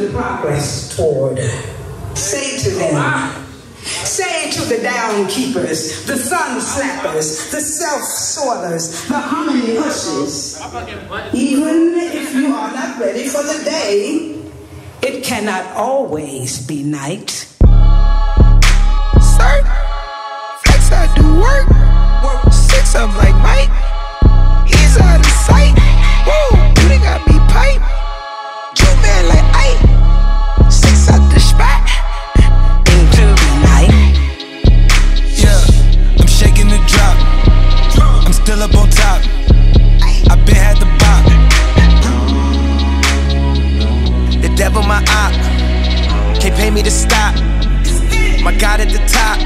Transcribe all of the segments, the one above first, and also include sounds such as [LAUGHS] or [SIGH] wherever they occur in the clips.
the progress toward. Say to them, Say to the down keepers, the sun slappers, the self soilers, the harmony hushers, even if you are not ready for the day, it cannot always be night. My God at the top.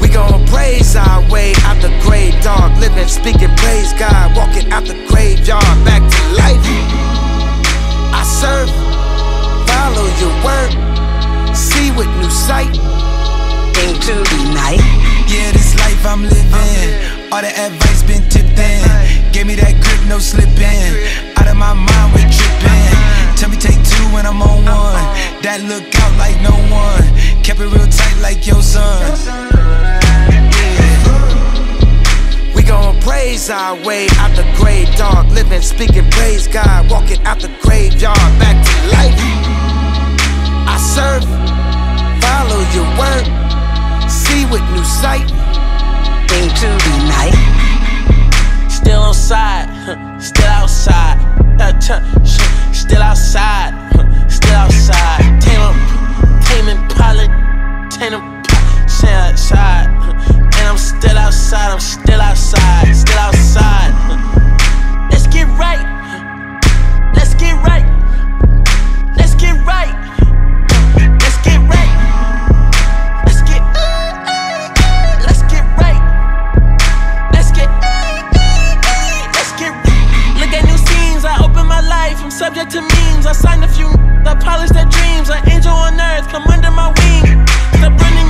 We gon' praise our way out the grave, dog. Living, speaking, praise God. Walking out the graveyard, back to life. I serve, follow your word, see with new sight. Into the night. Yeah, this life I'm living. All the advice been tipped in. Gave me that grip, no slipping. Our way out the grave, dog. Living, speaking, praise God. Walking out the graveyard, back to life. I serve, follow your word see with new sight. Into the night. Still on side, still outside. Still outside, still outside. Tame 'em, tame Impala, tame 'em, stay outside. I'm still outside, I'm still outside, still outside. Let's get right, let's get right, let's get right, let's get right. Let's get, let's get right. Let's get, let's get. Right. Look at new scenes. I open my life. I'm subject to memes. I signed a few. I polish their dreams. An angel on earth, come under my wing. Stop running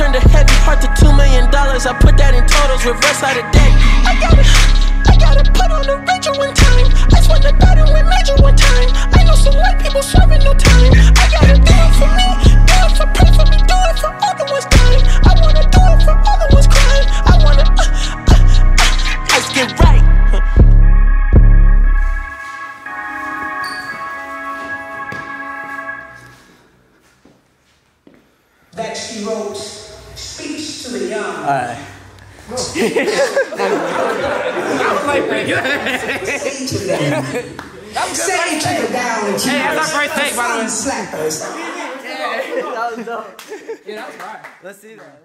turned a heavy heart to two million dollars. I put that in totals, reverse out of debt. I gotta, I Um, Speech [LAUGHS] to the Young. Alright. Say to them. Say to the down keepers. Hey, that's our first take, by the way. sun slappers. [LAUGHS] That was dope. Yeah, that was right. Let's see that.